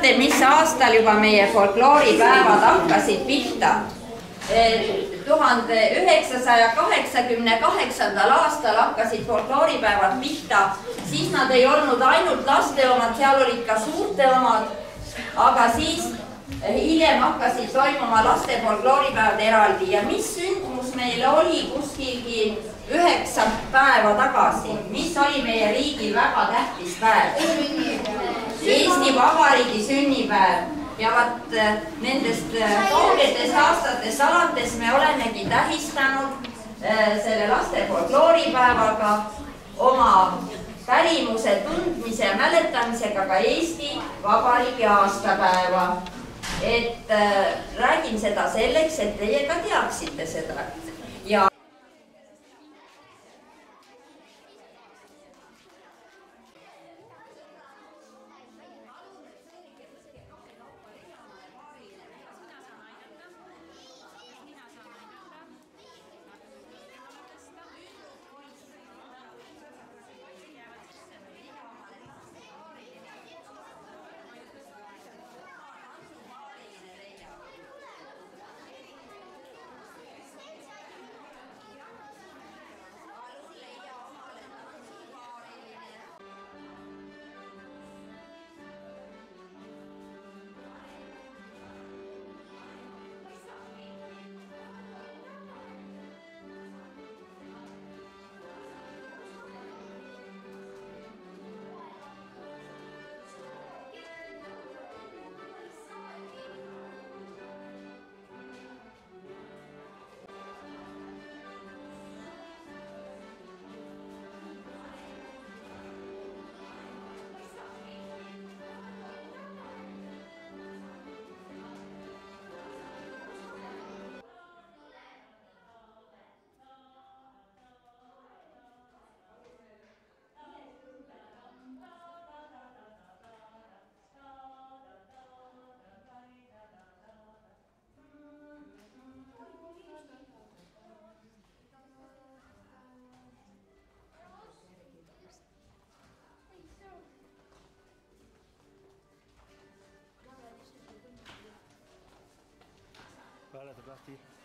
teate, mis aastal juba meie folklooripäevad hakkasid pihta? tuhande üheksasaja kaheksakümne kaheksandal aastal hakkasid folklooripäevad pihta, siis nad ei olnud ainult laste omad, seal olid ka suurte omad. aga siis hiljem hakkasid toimuma laste folklooripäevad eraldi. Ja mis sündmus meil oli kuskilgi üheksa päeva tagasi, mis oli meie riigil väga tähtis päev Eesti Vabariigi sünnipäev ja vot äh, nendest äh, kaugetest aastatest alates me olemegi tähistanud äh, selle laste folklooripäevaga oma pärimuse tundmise ja mäletamisega ka Eesti Vabariigi aastapäeva. et räägin seda selleks, et teie ka teaksite seda hääletab lahti.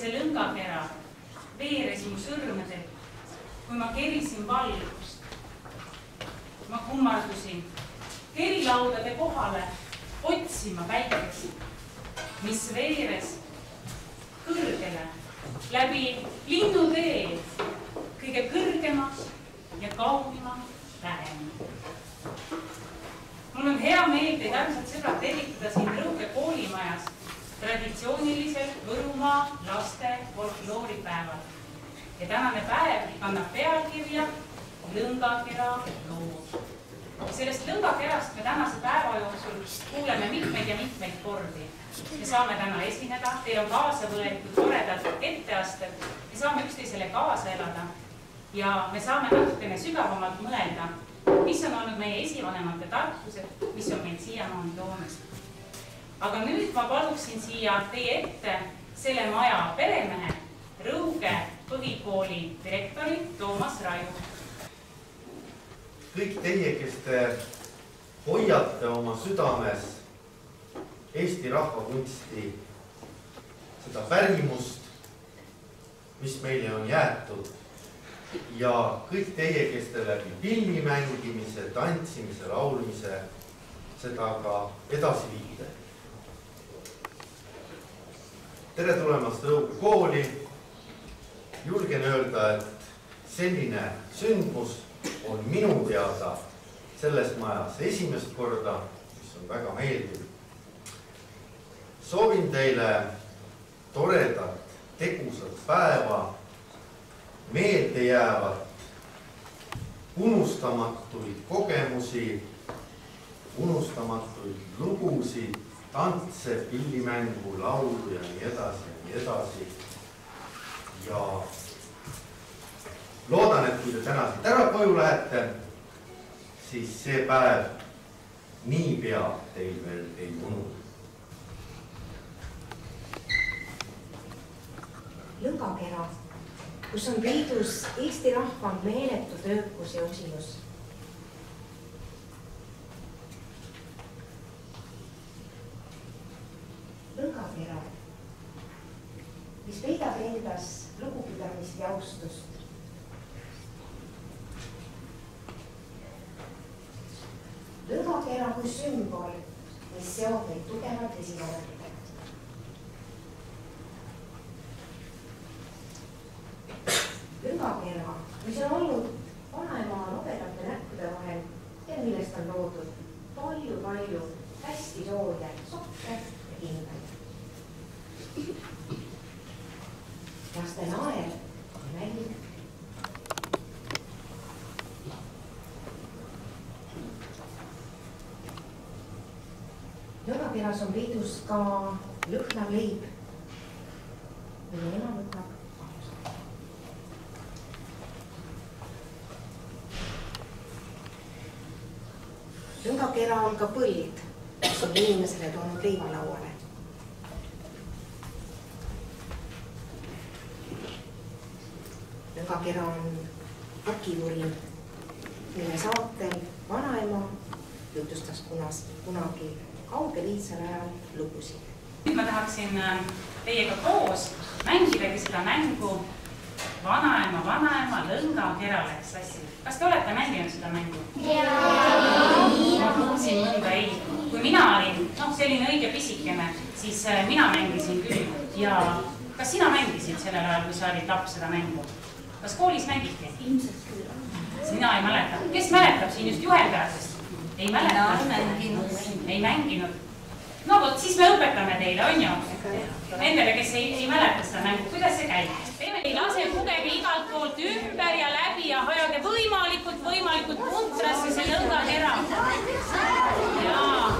Päikese lõngakera veeres mu sõrmedel, kui ma kerisin valgust. ma kummardusin kerilaudade kohale otsima päikest, mis veeres kõrgele läbi linnutee kõige kõrgema ja kaunima päevani. mul on hea meel teid, armsad sõbrad, tervitada siin Rõuge koolimajas traditsioonilisel Võrumaa folklooripäeval. ja tänane päev kannab pealkirja Lõngakera lood. sellest lõngakerast me tänase päeva jooksul kuuleme mitmeid ja mitmeid kordi. me saame täna esineda, teil on kaasa võetud toredad etteasted, me saame üksteisele kaasa elada ja me saame natukene sügavamalt mõelda, mis on olnud meie esivanemate tarkused, mis on meid siiamaani toonud. aga nüüd ma paluksin siia teie ette selle maja peremehe, Rõuge põhikooli direktori Toomas Raju. kõik teie, kes te hoiate oma südames Eesti rahvakunsti, seda pärimust, mis meile on jäetud ja kõik teie, kes te läbi pilli mängimise, tantsimise, laulmise seda ka edasi viite. tere tulemast Rõuge kooli. Julgen öelda, et selline sündmus on minu teada selles majas esimest korda, mis on väga meeldiv. soovin teile toredat, tegusat päeva meeldejäävat, unustamatuid kogemusi, unustamatuid lugusid, tantse, pillimängu, laulu ja nii edasi ja nii edasi. Ja loodan, et kui te täna siit ära koju lähete, siis see päev niipea teil veel ei unustu. lõngakera kus on peidus Eesti rahva meeletu töökus ja usinus. lõngakera, mis peidab endas ja austust. lõngakera kui sümbol, mis seob meid tugevalt esivanematega. lüngakera, mis on olnud vanaema nobedate näppude vahel ja millest on loodud palju-palju hästi sooje sokke ja kindaid. laste naer ja mäng. lõunakeras on peidus ka lõhnav leib, mille ema võtab lõngakera on ka põld, mis on inimesele toonud leiva lauale. Lõngakera on pakiurin, mille saatel vanaema jutustas kunas, kunagi kaugel iidsel ajal lugusid. nüüd ma tahaksin äh, teiega koos mängidagi seda mängu Vanaema, vanaema, lõngakera läks sassi. kas te olete mänginud seda mängu? ma kuulsin mõnda ei. kui mina olin, noh, selline õige pisikene, siis äh, mina mängisin küll ja kas sina mängisid sellel ajal, kui sa olid laps seda mängu? Kas koolis mängiti? ilmselt küll. sina ei mäleta, kes mäletab siin just juhendajatest? ei mäleta? mänginud. ei mänginud no vot, siis me õpetame teile, on ju? Nendele, kes ei, ei mäleta seda mängu, kuidas see käib? ei lase pugege igalt poolt ümber ja läbi ja ajage võimalikult, võimalikult puntrasse see lõngakera. jaa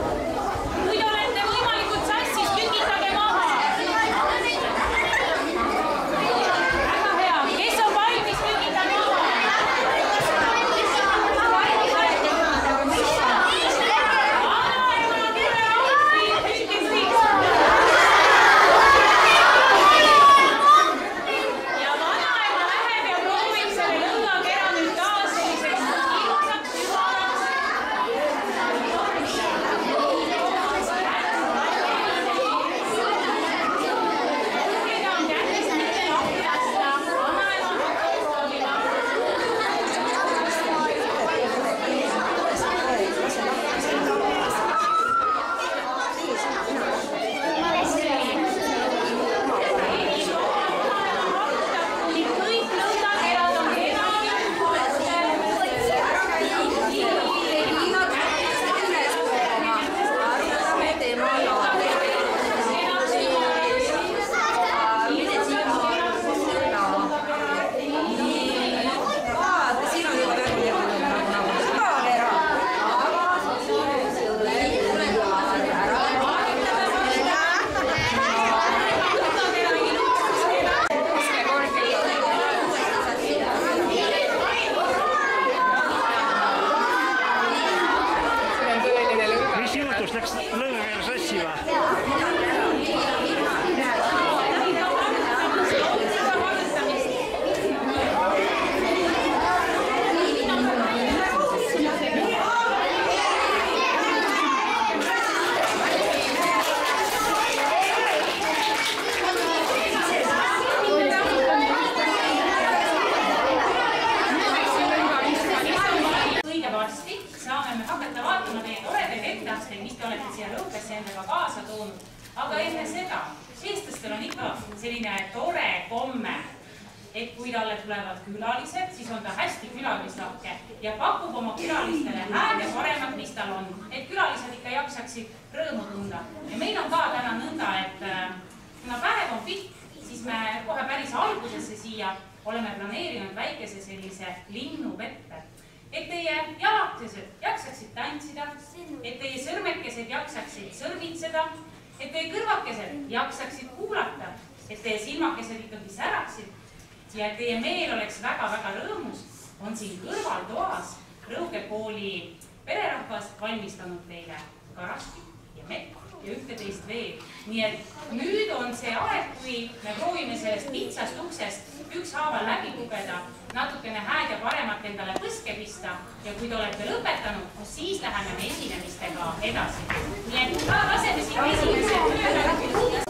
Kooli pererahvas valmistanud teile karasti ja mett ja ühte-teist veel. nii et nüüd on see aeg, kui me proovime sellest kitsast uksest ükshaaval läbi lugeda natukene hääd ja paremat endale põske pista ja kui te olete lõpetanud, siis läheme me esinemistega edasi. nii et laseme siin esimese üks.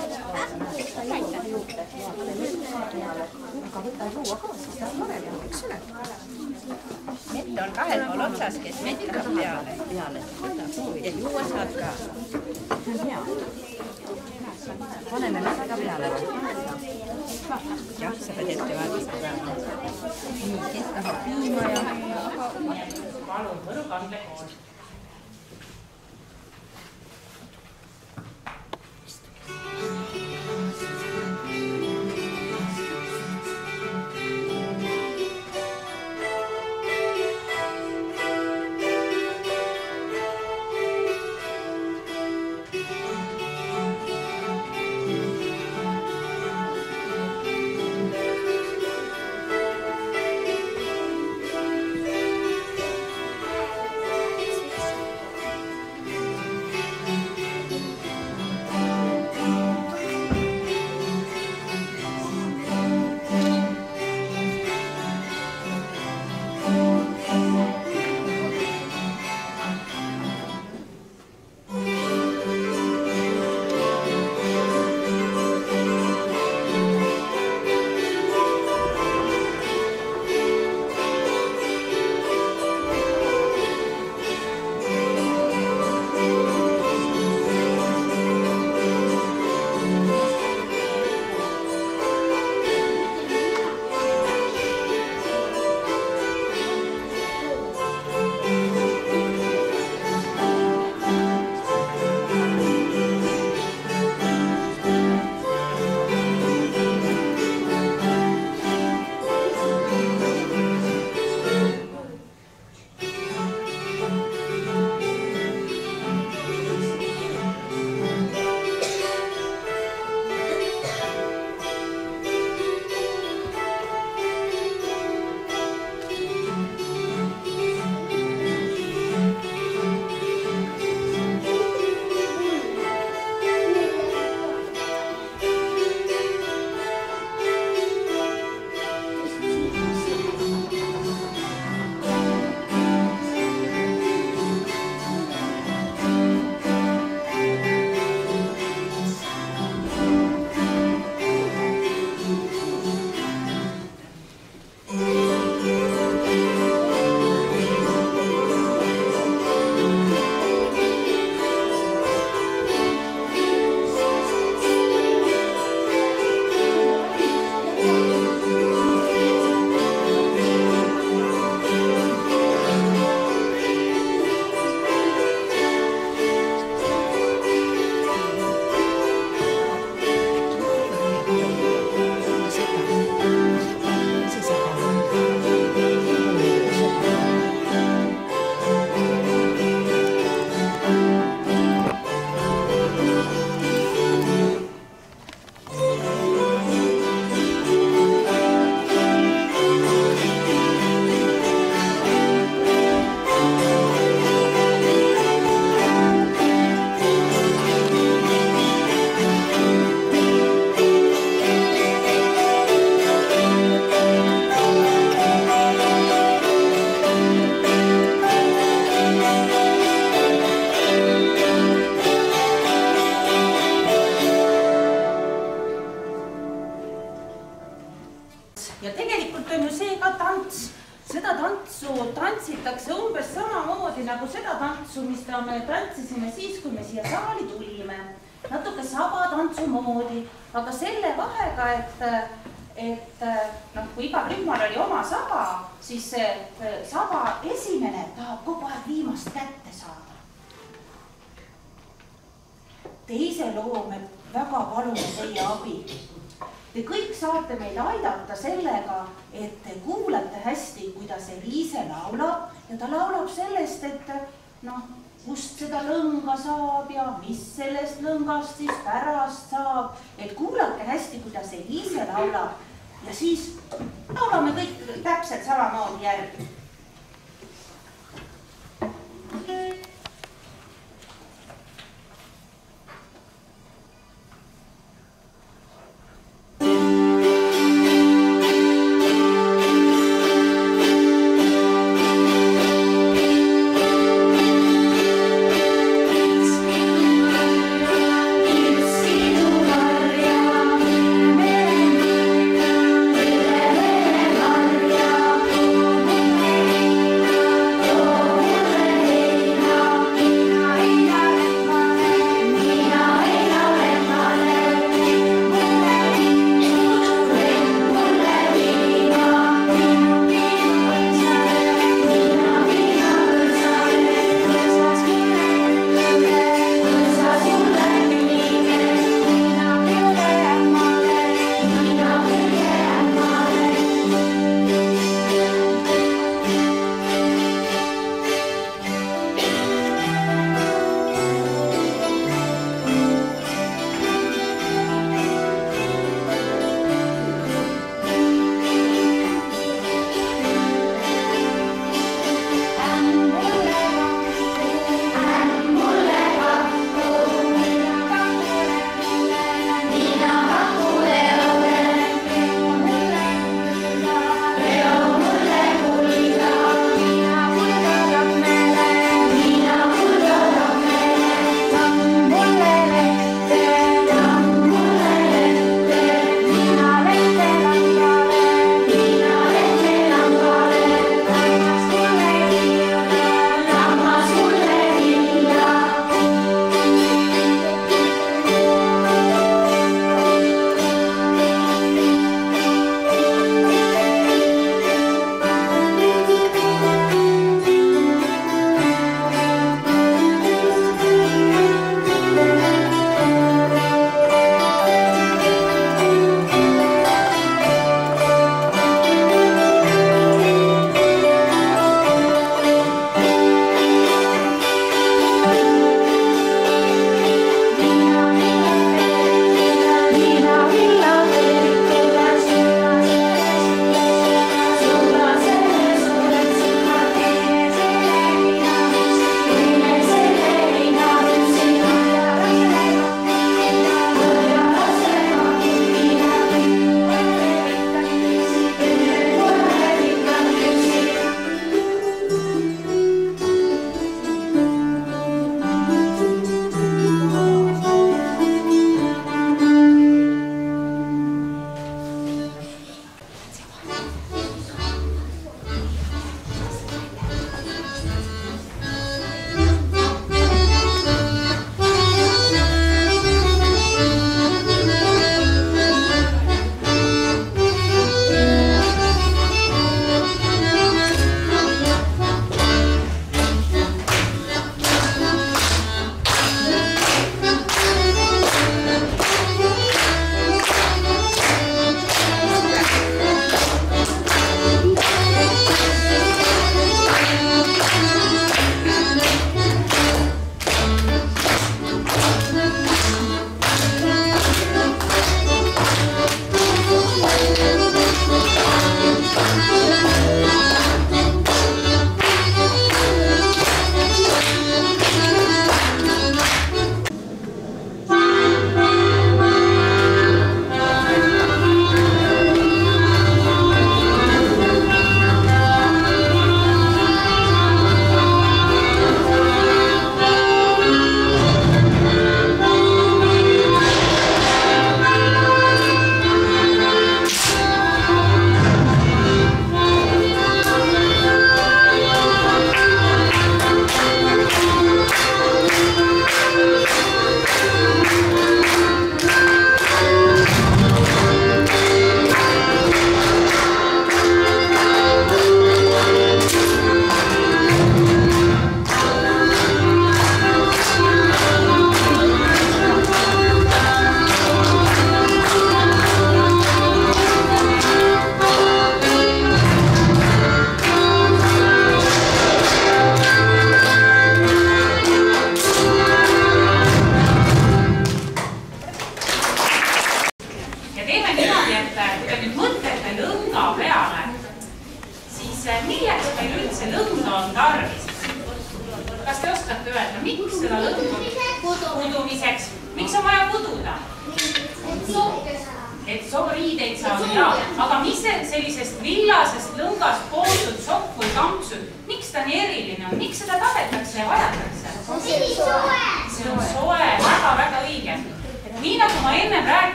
aga võta juua kaasa, see on parem, eks ole. mett on kahel pool otsas, kes mett hakkab peale. peale. ja juua saad ka. see on hea. paneme mett ka peale või? jah, sa pead ette vaatama. nii, kes tahab piima ja? palun, Võru kandlekool. Thank you.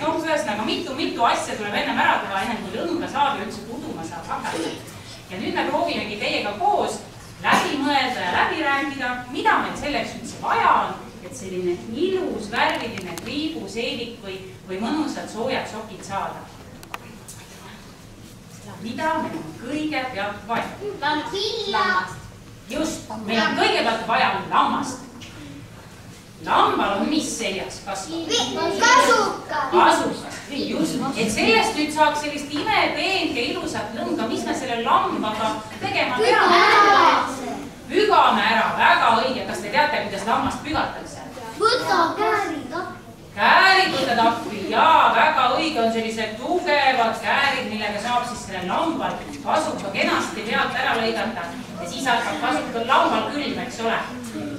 noh, ühesõnaga mitu-mitu asja tuleb ennem ära teha, ennem kui lõnga saab ja üldse kuduma saab hakata. ja nüüd me proovimegi teiega koos läbi mõelda ja läbi rääkida, mida meil selleks üldse vaja on, et selline ilus värviline triibuseelik või, või mõnusad soojad sokid saada. mida meil on kõigepealt vaja? just, meil on kõigepealt vaja lammast. Lambal on mis seljas? Kasvab? kasukas, just, et sellest nüüd saaks sellist imepeent ja ilusat lõnga, mis me selle lambaga tegema peame? pügame ära, väga õige, kas te teate, kuidas lammast pügatakse? käärid võtad appi ja väga õige on sellised tugevad käärid, millega saab siis selle lambal kasuka kenasti pealt ära lõigata ja siis hakkab kasuka lambal külm, eks ole.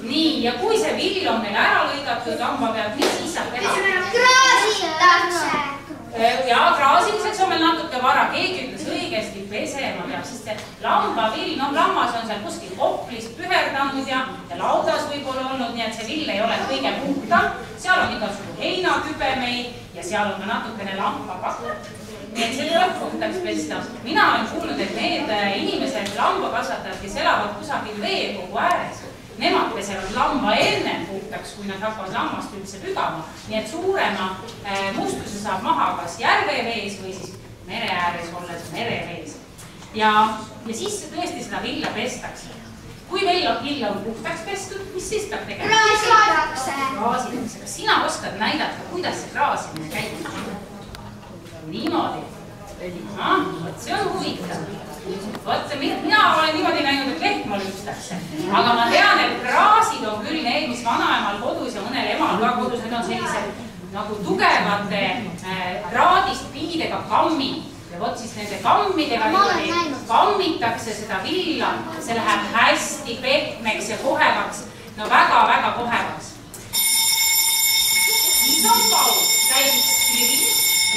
nii, ja kui see vill on meil ära lõigatud lamba pealt, mis siis saab teha? Ja kraasimiseks on meil natuke vara, keegi ütles õigesti, pesema peab, sest see lambavill, noh, lammas on seal kuskil koplis püherdanud ja, ja laudas võib-olla olnud, nii et see vill ei ole kõige puhtam. seal on igasugu heinakübemeid ja seal on ka natukene lambapakk. nii et see tuleb puhtaks pesta. mina olen kuulnud, et need äh, inimesed, lambakasvatajad, kes elavad kusagil veekogu ääres, nemad pesevad lamba ennem puhtaks, kui nad hakkavad lammast üldse pügama. nii et suurema äh, mustuse saab maha kas järvevees või siis mere ääres olles merevees. ja, ja siis tõesti seda villa pestakse. kui vill on, vill on puhtaks pestud, mis siis peab tegema? kraasitakse. kas sina oskad näidata, kuidas see kraasimine käib? niimoodi. ah, vot see on huvitav vot mina olen niimoodi näinud, et lehma lüpstakse, aga ma tean, et kraasid on küll need, mis vanaemal kodus ja mõnel emal ka kodus, need on sellised nagu tugevate äh, traadist piidega kammid. Ja vot siis nende kammidega niimoodi kammitakse seda villa, see läheb hästi pehmeks ja kohevaks, no väga-väga kohevaks. siis on paus, täis kiri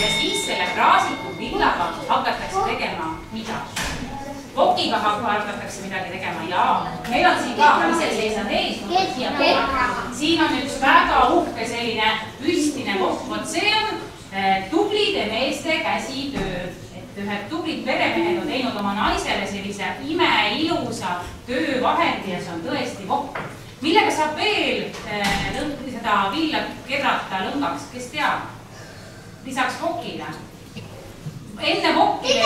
ja siis selle kraasitud villaga hakatakse tegema mida? Vokiga hakatakse midagi tegema ja meil on siin ka, ma ise seisan ees, siin on üks väga uhke selline püstine vokk, vot see on eh, tublide meeste käsitöö, et ühed tublid peremehed on teinud oma naisele sellise imeilusa töövahendi ja see on tõesti vokk, millega saab veel eh, seda villa kedrata lõngaks, kes teab? lisaks vokile. enne vokile,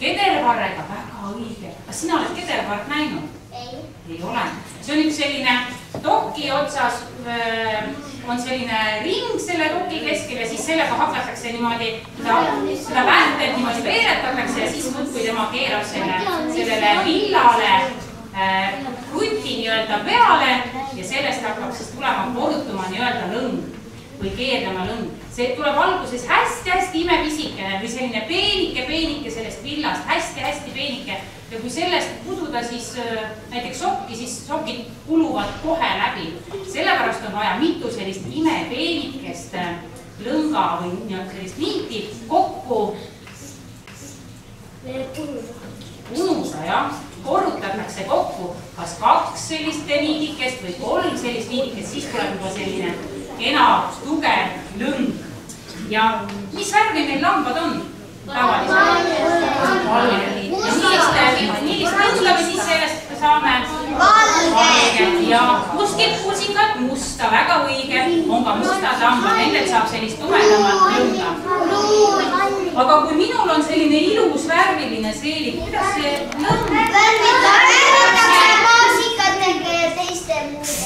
kedervarrega, väga õige. kas sina oled kedervarrt näinud? ei ole. see on üks selline doki otsas on selline ring selle doki keskel ja siis sellega hakatakse niimoodi seda, seda vääntet niimoodi veeretatakse ja siis muudkui tema keerab selle, sellele villale kruti nii-öelda peale ja sellest hakkab siis tulema korrutuma nii-öelda lõng või keerdama lõng see tuleb alguses hästi-hästi imepisikene või selline peenike-peenike sellest villast. Hästi,, hästi-hästi peenike. Ja kui sellest kududa siis äh, näiteks sokki, siis sokid kuluvad kohe läbi. sellepärast on vaja mitu sellist imepeenikest äh, lõnga või nii-öelda sellist niiti kokku. Unuda jah, korrutatakse kokku kas kaks sellist niidikest või kolm sellist niidikest, siis tuleb juba selline kena tugev lõng. ja mis värvi meil lambad on? tavaliselt valge. millist, millist lõnga me siis sellest saame? valge. ja kuskilt kusikat musta, väga õige, on ka mustad lambad, nendelt saab sellist tumedamat lõnga. aga kui minul on selline ilus värviline seelik, kuidas see lõng?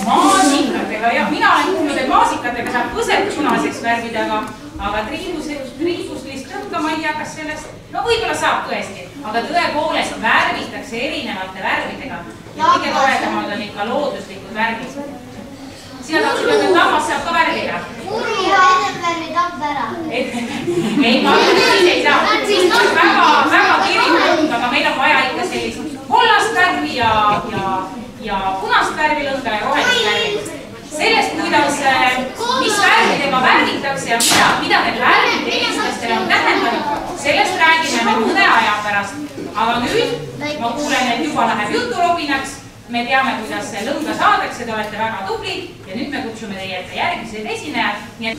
Maasikatega ja mina olen kuulnud, et maasikatega saab põset punaseks värvida, aga, aga triibus, triibuslist lõnga ma ei tea, kas sellest, no võib-olla saab tõesti, aga tõepoolest värvitakse erinevate värvidega ja kõige toredamad on ikka looduslikud värvid. sina tahtsid öelda, et lammas saab ka värvida? muru ja Enefärmi tapp ära. ei, ma arvan, et siis ei saa. siis on väga, väga kirju lõng, aga meil on vaja ikka sellist kollast värvi ja, ja, ja punast värvi lõnga ja rohelist värvi. sellest, kuidas, mis värvidega värvitakse ja mida, mida need värvid eestlastele on tähendanud, sellest räägime me mõne aja pärast. aga nüüd ma kuulen, et juba läheb jutulobinaks me teame, kuidas lõnga saadakse, te olete väga tublid ja nüüd me kutsume teie ette järgmised esinejad, nii et.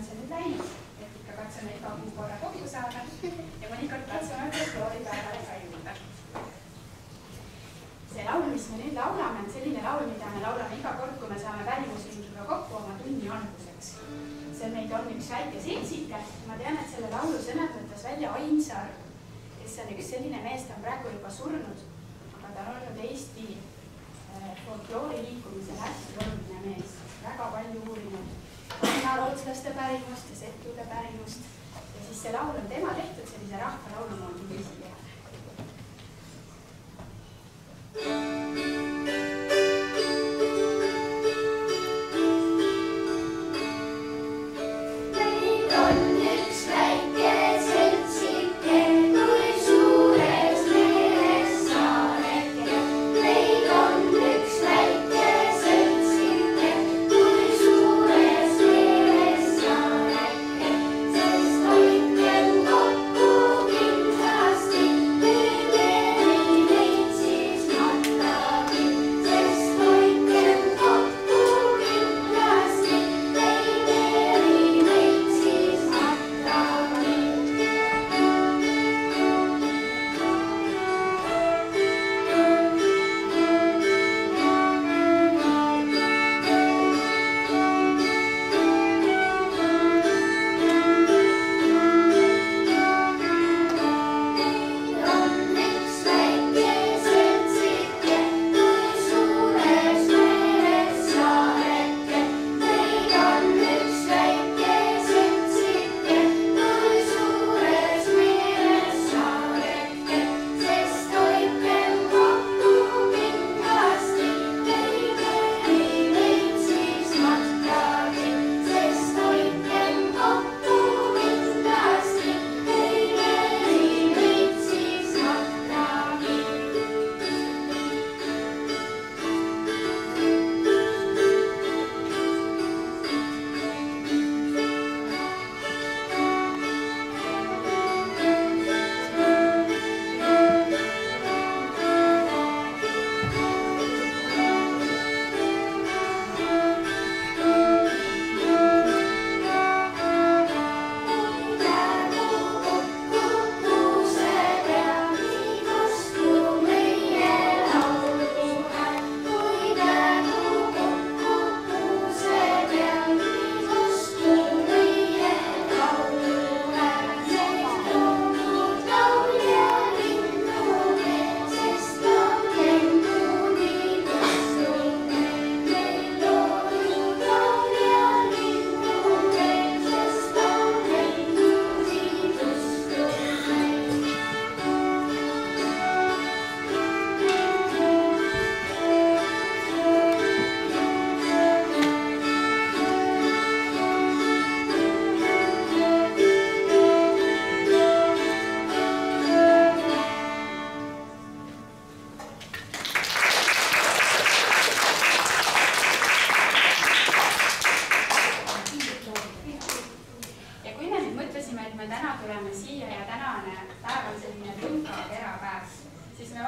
On see nüüd läinud, et ikka ikka katsume iga kuu korra kokku saada. Ja mõnikord katsume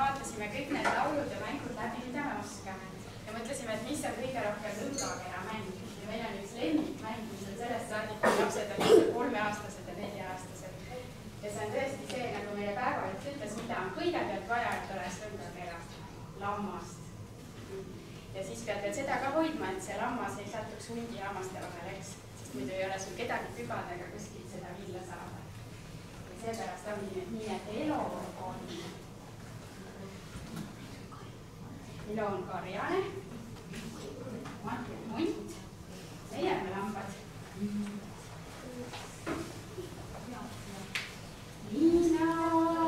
vaatasime kõik need laulud ja mängud läbi, mida me oskame. ja mõtlesime, et mis on kõige rohkem lõngakera mäng ja meil on üks lemmikmäng, mis on sellest saadik, kui lapsed on kolmeaastased ja nelja-aastased. ja see on tõesti see, nagu meile Päevajutt ütles, mida on kõigepealt vaja, et oleks lõngakera, lammast. ja siis pead veel seda ka hoidma, et see lammas ei satuks hundi ja hammaste vahele, eks sest muidu ei ole sul kedagi pügada ega kuskilt seda villa saada. seepärast ongi nüüd nii, et Elo on, Elo on karjane, Mati on munt, meie oleme lambad. mina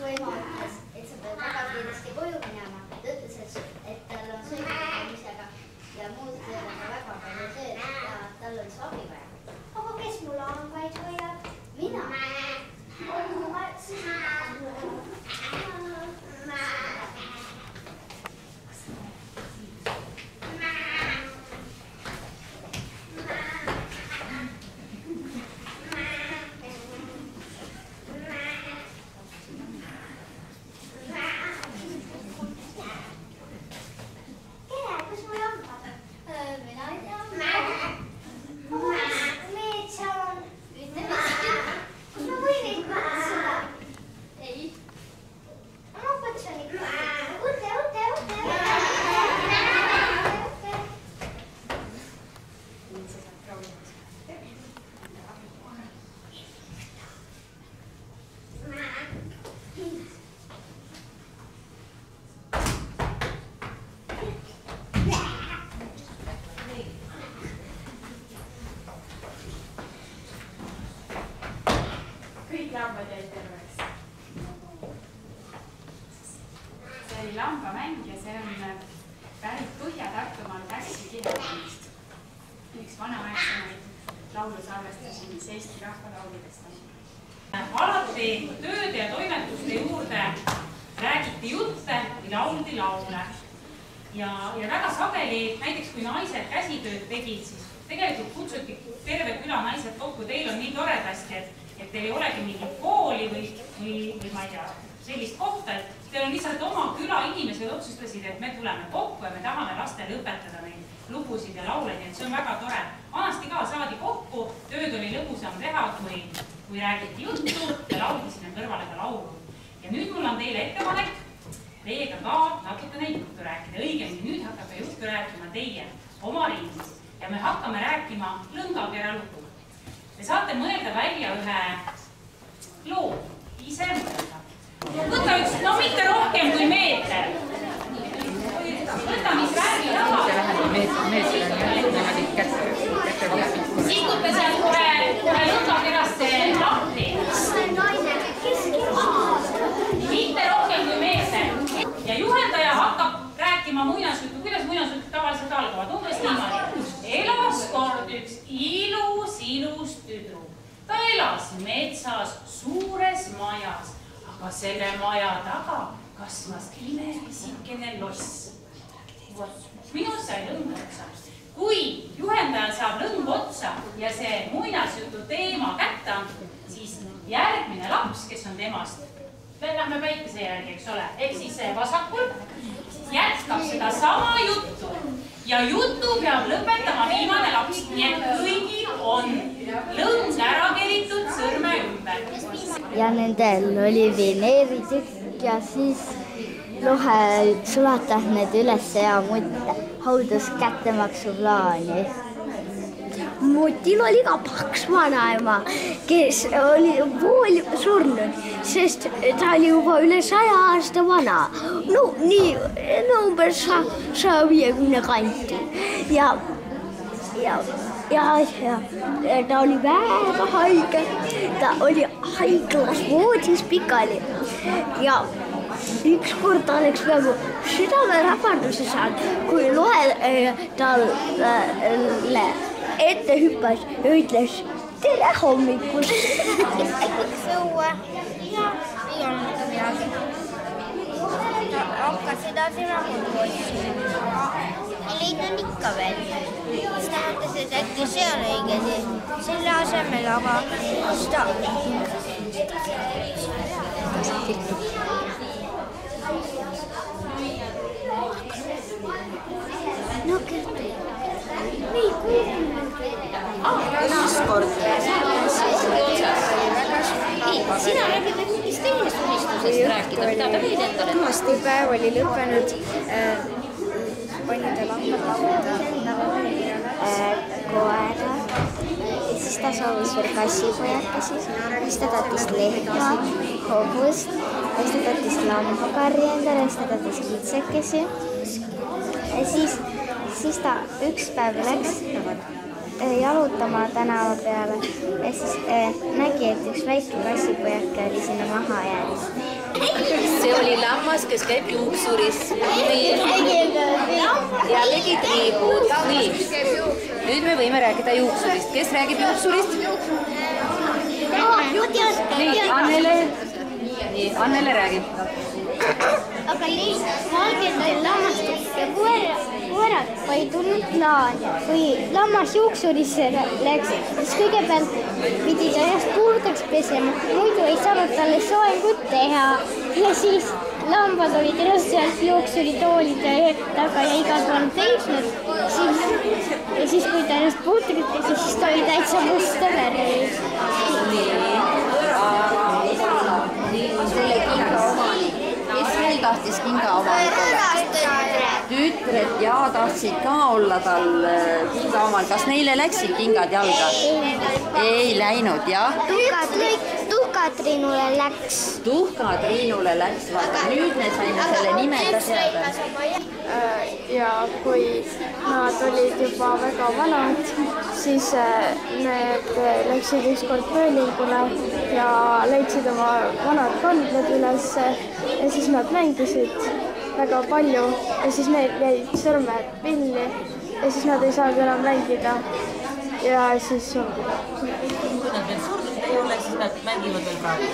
sõimakas, et sa pead väga kiiresti koju minema. ta ütles, et, et tal on sõimamisega ja muude töödega väga palju tööd ja tal on siis abi vaja. aga kes mul hambaid hoiab? mina. siis ma sageli, näiteks kui naised käsitööd tegid, siis tegelikult kutsuti terve küla naised kokku, teil on nii toredasti, et, et teil ei olegi mingit kooli või, või, või ma ei tea, sellist kohta, et teil on lihtsalt oma küla inimesed otsustasid, et me tuleme kokku ja me tahame lastele õpetada neid lugusid ja laule, nii et see on väga tore. vanasti ka saadi kokku, tööd oli lõbusam teha, kui, kui räägiti juttu ja lauldi sinna kõrvale ka laulu. ja nüüd mul on teile ettepanek teiega ka natukene juttu rääkida, õigemini nüüd hakkate juttu rääkima teie oma ringis ja me hakkame rääkima lõngakera lugu. Te saate mõelda välja ühe loo, ise mõelda. võta üks, no mitte rohkem kui meeter. võta, mis värvi tahad. sikuta sealt kohe, kohe lõngakerast lahti. mitte rohkem kui meeter. Ja juhendaja hakkab rääkima muinasjuttu, kuidas muinasjutud tavaliselt algavad, umbes niimoodi. elas kord üks ilus, ilus tüdruk. ta elas metsas suures majas, aga selle maja taga kasvas imepisikene loss. vot, minust sai lõng otsa. kui juhendaja saab lõng otsa ja see muinasjutu teema kätte antud, siis järgmine laps, kes on temast me lähme päikese järgi, eks ole, ehk siis vasakul jätkab sedasama juttu ja jutu peab lõpetama viimane laps, nii et kõigil on lõng ära keritud sõrme ümber. ja nendel oli vineeritükk ja siis Lohe sulatas need üles ja mutt haudas kättemaksuplaani. Mutil oli ka paks vanaema, kes oli pool surnud, sest ta oli juba üle saja aasta vana. no nii, no umbes saja viiekümne kanti ja, ja, ja, ja ta oli väga haige. ta oli haiglas voodis pikali ja ükskord ta oleks peaaegu südameraparduse saanud, kui loe äh, talle ette hüppas ja ütles tere hommikust. ja ei olnud midagi. hakkas edasi rahutu otsima, ei leidnud ikka veel. siis ta mõtles, et äkki see on õige tee. selle asemel aga hakkas ta no Kertu, me ei kuulnud. Ükskord ei, sina räägid nüüd mingist teisest unistusest rääkida, mida ta veel endale armastipäev oli lõppenud äh, panid lambad lauda koera ja siis ta soovis veel kassipojakesi, siis ta tahtis lehma, hobust, siis ta tahtis lambakarja endale, siis ta tahtis kitsekesi. ja siis, siis ta üks päev läks äh, jalutama tänava peale ja siis äh, nägi, et üks väike kassipojake oli sinna maha jäänud. see oli lammas, kes käib juuksuris. ja tegi triibud. nii, nüüd me võime rääkida juuksurist. kes räägib juuksurist? nii, Annele. nii, Annele räägib. Aga lihtsalt valgetel lammastel ja koera, koerad ei tulnud plaani. kui lammas juuksurisse läks, siis kõigepealt pidi ta ennast puhtaks pesema, muidu ei saanud talle soengut teha. ja siis lambad olid sealt juuksuritoolide taga ja igal pool peitnud. siis ja siis, kui ta ennast puhtaks pesi, siis ta oli täitsa musta värvi. selle kinga omanik, kes veel tahtis kinga omanik olla? tütred ja tahtsid ka olla tal äh, kinga omanik, kas neile läksid kingad jalga? ei läinud, jah? Tuhka-Triinule läks. Tuhka-Triinule läks, vaata nüüd me saime selle nime ka seada. ja kui nad olid juba väga vanad, siis äh, need läksid ükskord pöölingule ja leidsid oma vanad kandmed ülesse ja siis nad mängisid väga palju ja siis neil jäid sõrmed pilli ja siis nad ei saanud enam mängida. ja siis surnud. kui nad veel surnud ei ole, siis nad mängivad veel praegu.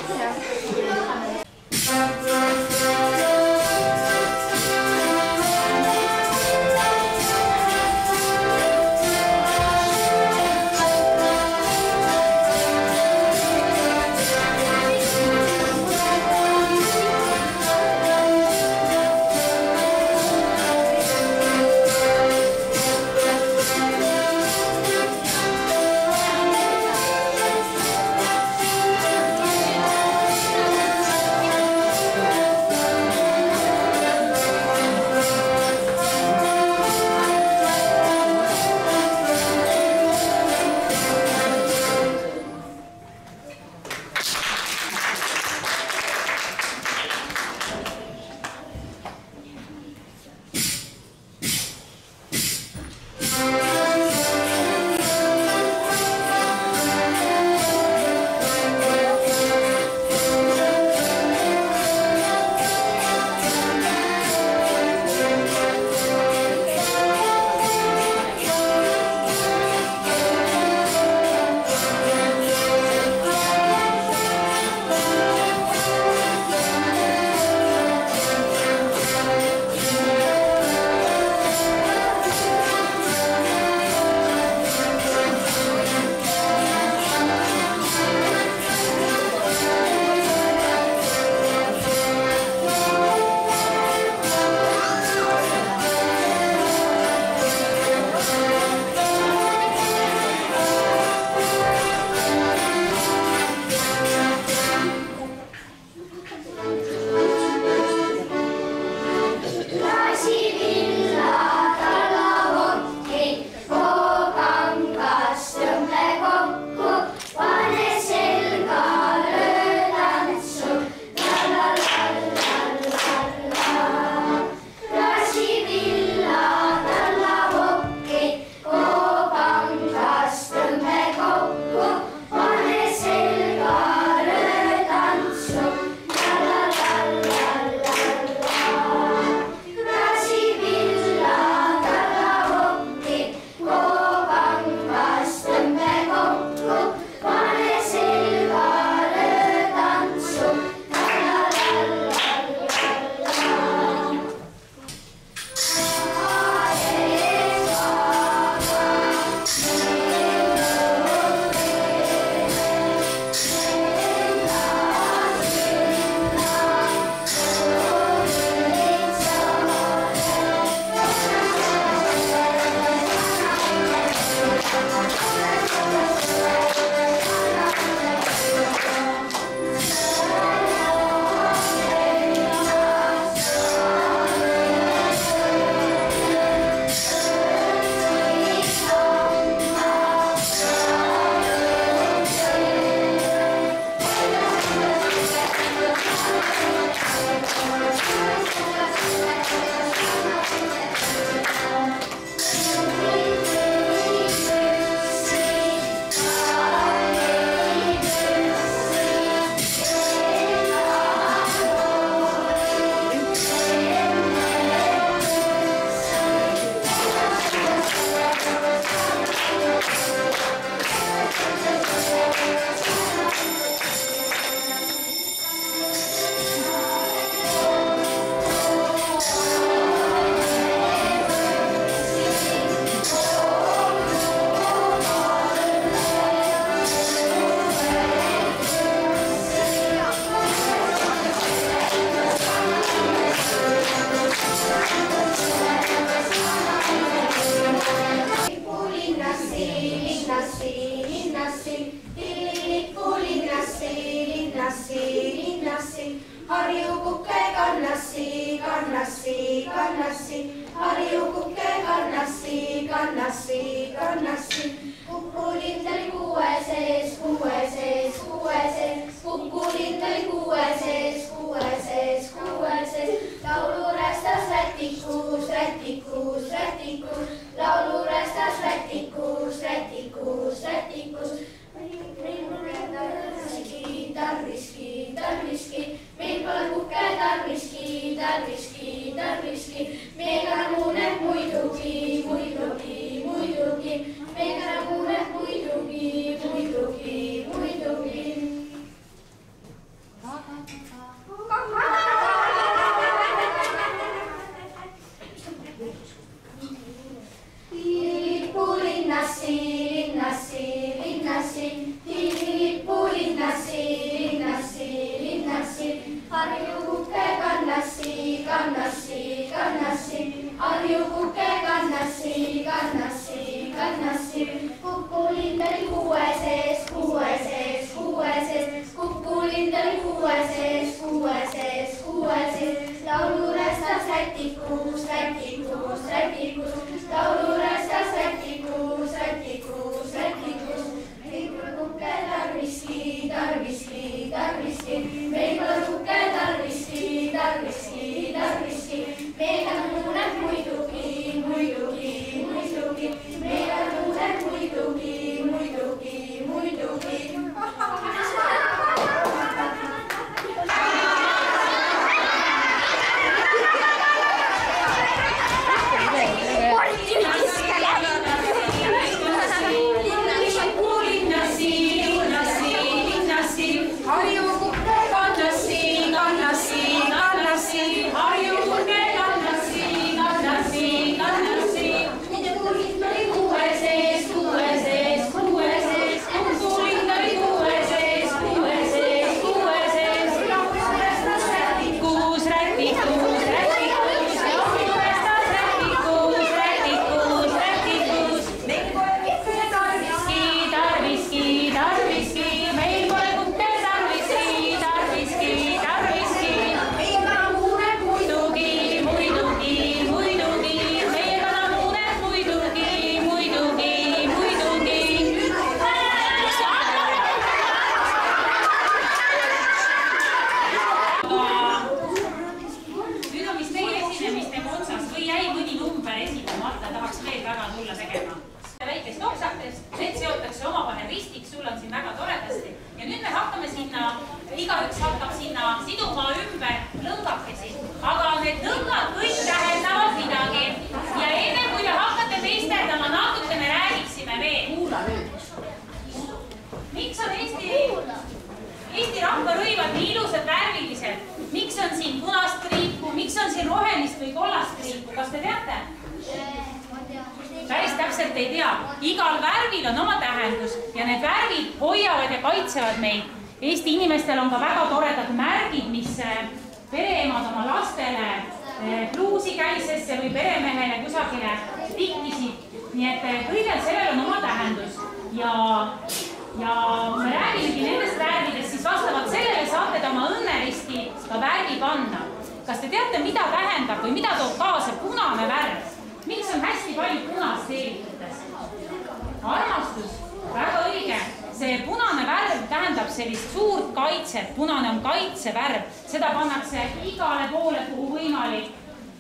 Sellist suurt kaitset, punane on kaitsevärv, seda pannakse igale poole, kuhu võimalik.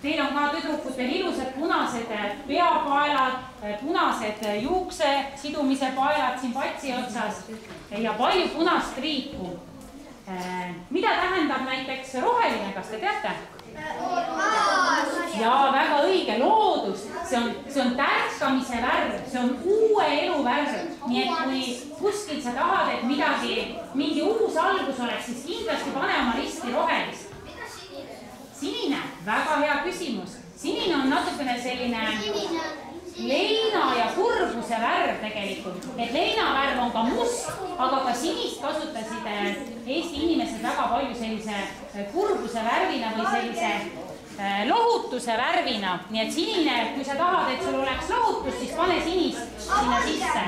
Teil on ka tüdrukutel ilusad punased peapaelad, punased juukse sidumise paelad siin patsi otsas ja palju punast triipu. mida tähendab näiteks roheline, kas te teate? jaa, väga õige, loodus, see on, see on tärkamise värv, see on uue elu värv. nii et kui kuskil sa tahad, et midagi, mingi uus algus oleks, siis kindlasti pane oma risti rohelist. sinine, väga hea küsimus. sinine on natukene selline leina ja kurbuse värv tegelikult, et leinavärv on ka must, aga ka sinist kasutasid Eesti inimesed väga palju sellise kurbuse värvina või sellise lohutuse värvina, nii et sinine, kui sa tahad, et sul oleks lohutus, siis pane sinist sinna sisse.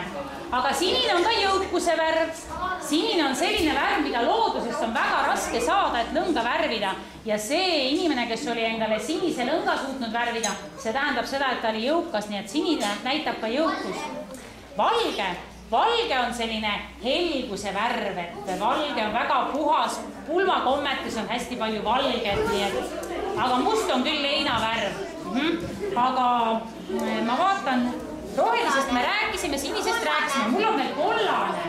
aga sinine on ka jõukuse värv. sinine on selline värv, mida loodusest on väga raske saada, et lõnga värvida ja see inimene, kes oli endale sinise lõnga suutnud värvida, see tähendab seda, et ta oli jõukas, nii et sinine näitab ka jõukust. valge valge on selline helguse värv, et valge on väga puhas, pulmakommetes on hästi palju valget, nii et aga must on küll leinavärv mm. -hmm. aga ma vaatan, rohelisest me rääkisime, sinisest rääkisime, mul on veel kollane.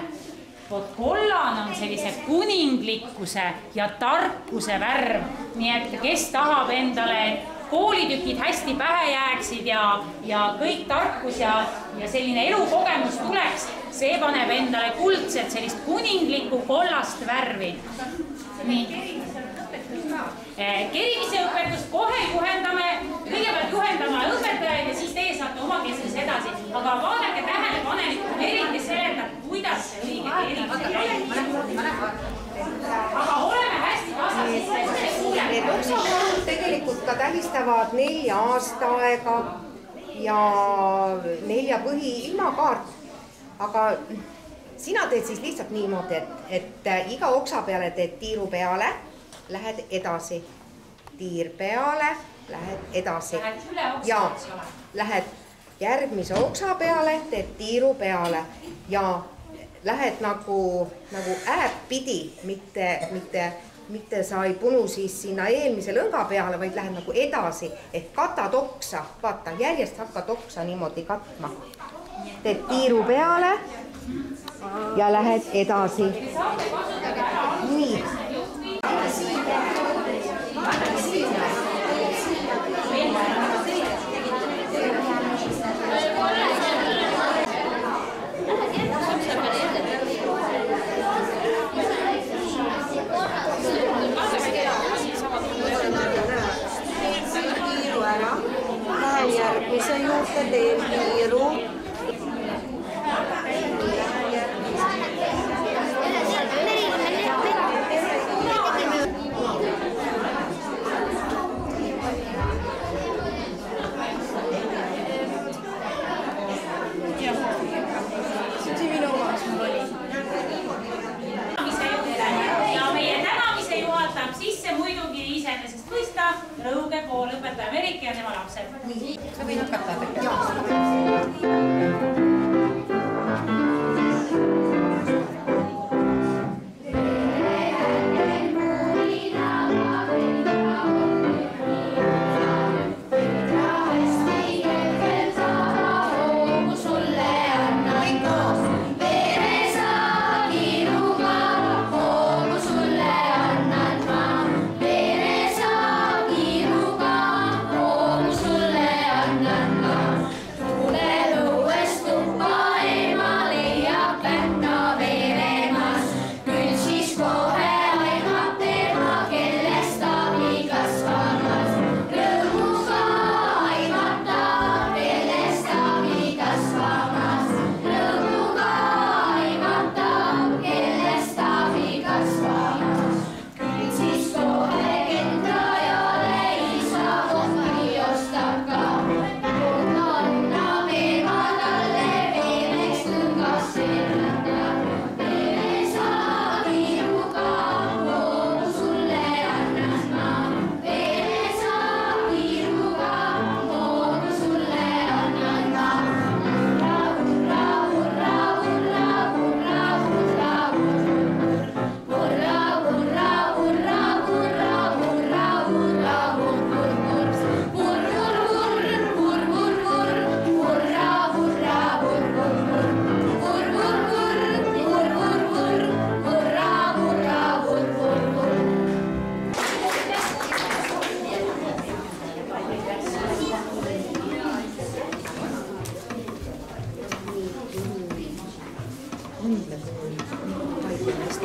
vot kollane on sellise kuninglikkuse ja tarkuse värv, nii et kes tahab endale koolitükid hästi pähe jääksid ja, ja kõik tarkus ja, ja selline elukogemus tuleks, see paneb endale kuldset sellist kuninglikku kollast värvi. nii kerimise õpetust kohe juhendame, kõigepealt juhendame õpetajaid ja siis teie saate omakeskis edasi. aga vaadake tähelepanelikult, eriti seletab, kuidas see õige kerimise käib. aga oleme hästi kaasas. Need osad tegelikult ka tähistavad nelja aastaaega ja nelja põhi ilmakaart. Aga sina teed siis lihtsalt niimoodi, et, et iga oksa peale teed tiiru peale lähed edasi, tiir peale, lähed edasi. ja lähed järgmise oksa peale, teed tiiru peale. Ja lähed nagu, nagu äärtpidi, mitte, mitte, mitte sa ei punu siis sinna eelmise lõnga peale, vaid lähed nagu edasi. Ehk katad oksa, vaata järjest hakkad oksa niimoodi katma. Teed tiiru peale ja lähed edasi. nii. Järgmise juurde, teen tiiru